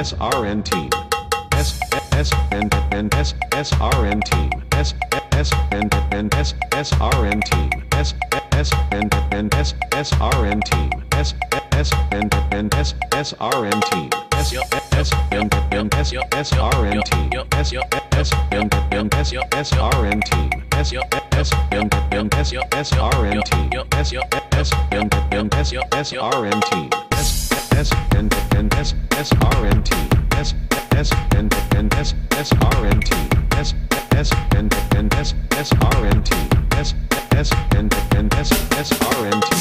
SRN team. S S and and S SRN team. S S and and S SRN team. S S and and S SRN team. S S and and S SRN team. S S and and S SRN team. S S and and S SRN team. S S and and S SRN team. S S and and S SRN team. S S and and S SRMT, S, S, and, and S, SRMT, S, S, and, and S, SRMT, S, S, and, and S, SRMT,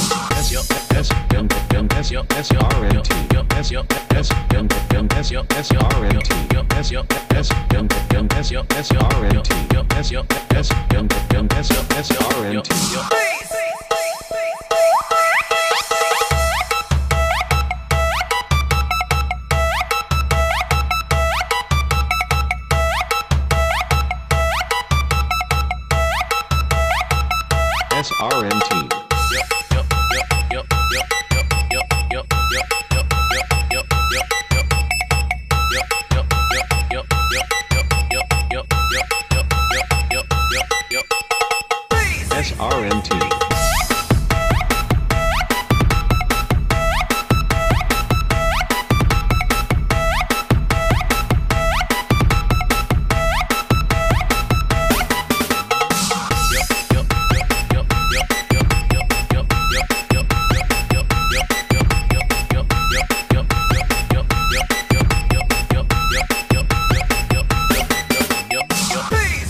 S, S, and, and S, SRMT, S, S, and, and S, SRMT, S, S, and, and S, SRMT, S, S, and, and S, SRMT. Please, please, please, please, please. RM team. Yep, yep, yep,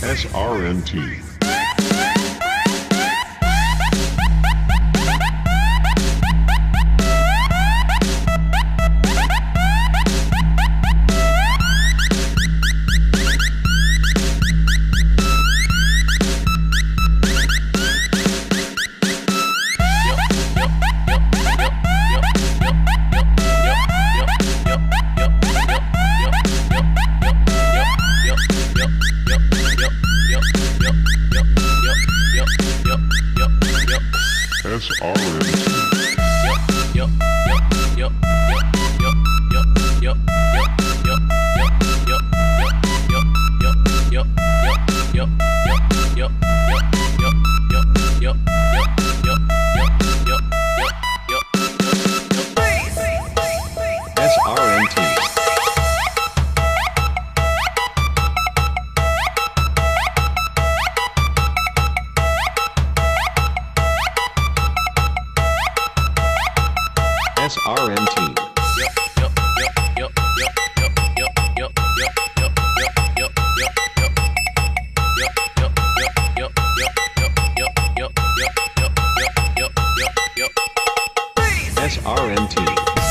SRNT. Yep, yep, yep, yep. SRMT. SRMT.